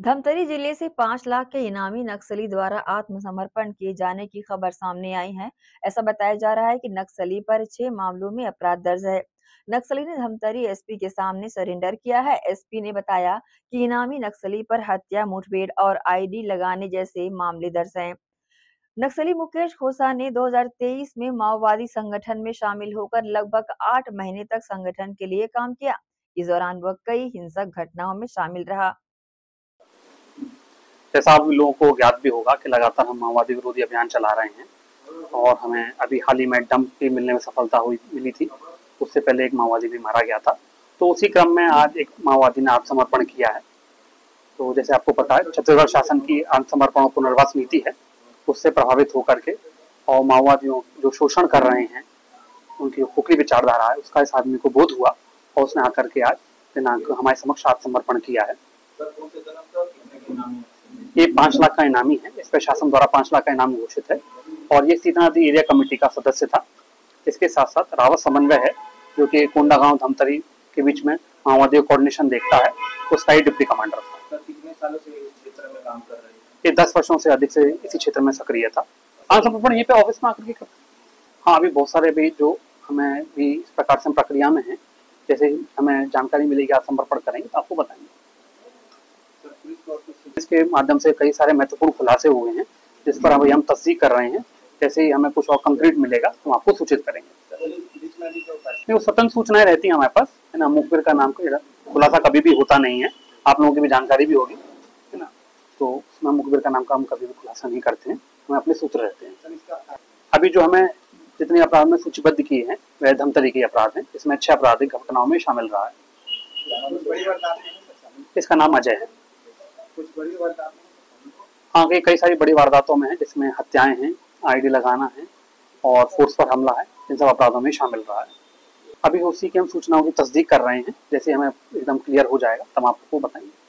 धमतरी ज़िले से पाँच लाख के इनामी नक्सली द्वारा आत्मसमर्पण किए जाने की खबर सामने आई है। ऐसा बताया जा रहा है कि नक्सली पर छह मामलों में अपराध दर्ज है। नक्सली ने धमतरी एसपी के सामने सरेंडर किया है। एसपी ने बताया कि इनामी नक्सली पर हत्या, मुठभेड़ और आईडी लगाने जैसे मामले दर्ज हैं। नक्सली मुकेश खोसा ने 2023 में माओवादी संगठन में शामिल होकर लगभग आठ महीने तक संगठन के लिए काम किया। इस दौरान वह कई हिंसक घटनाओं में शामिल रहा। जैसा आप लोगों को ज्ञात भी होगा कि लगातार हम माओवादी विरोधी अभियान चला रहे हैं और हमें अभी हाल ही में डंप भी मिलने में सफलता हुई, मिली थी। उससे पहले एक माओवादी भी मारा गया था। तो उसी क्रम में आज एक माओवादी ने आत्मसमर्पण किया है। तो जैसे आपको पता है, छत्तीसगढ़ शासन की आत्मसमर्पण और पुनर्वास नीति है। उससे प्रभावित होकर के और माओवादियों जो शोषण कर रहे हैं, उनकी खोखली विचारधारा है, उसका इस आदमी को बोध हुआ और उसने आकर के आज दिनांक हमारे समक्ष आत्मसमर्पण किया है। ये पाँच लाख का इनामी है इस पर शासन द्वारा पाँच लाख का इनाम घोषित है। और ये सीतानदी एरिया कमेटी का सदस्य था। इसके साथ साथ रावत समन्वय है जो कि कोंडा गाँव धमतरी के बीच में माओवादी कोऑर्डिनेशन देखता है उसका ही डिप्टी कमांडर था। कितने सालों से इस क्षेत्र में काम कर रहे ये दस वर्षों से अधिक से इसी क्षेत्र में सक्रिय था। हाँ समर्पण ये पे ऑफ़िस में आकर के हाँ अभी बहुत सारे भी जो हमें भी इस प्रकार से प्रक्रिया में है जैसे हमें जानकारी मिलेगी आप समर्पण करेंगे तो आपको बताएँगे। इसके माध्यम से कई सारे महत्वपूर्ण खुलासे हुए हैं, जिस पर अभी हम तस्दीक कर रहे हैं। जैसे ही हमें कुछ और कंक्रीट मिलेगा तो आपको सूचित करेंगे। वो स्वतंत्र सूचनाएँ रहती हैं हमारे पास, है ना? मुखबिर का नाम का खुलासा कभी भी होता नहीं है। आप लोगों की भी जानकारी भी होगी, है ना? तो उसमें मुखबिर का नाम का हम कभी भी खुलासा नहीं करते हैं। हमें अपने सूत्र रहते हैं। अभी जो हमें जितने अपराध में सूचीबद्ध किए हैं, वह धमतरी के अपराध हैं। इसमें अच्छे आपराधिक घटनाओं में शामिल रहा है। इसका नाम अजय है। कई कई सारी बड़ी वारदातों में है, जिसमें हत्याएँ हैं, आईडी लगाना है और फोर्स पर हमला है, इन सब अपराधों में शामिल रहा है। अभी उसी की हम सूचनाओं की तस्दीक कर रहे हैं, जैसे हमें एकदम क्लियर हो जाएगा, तब आपको बताएँगे।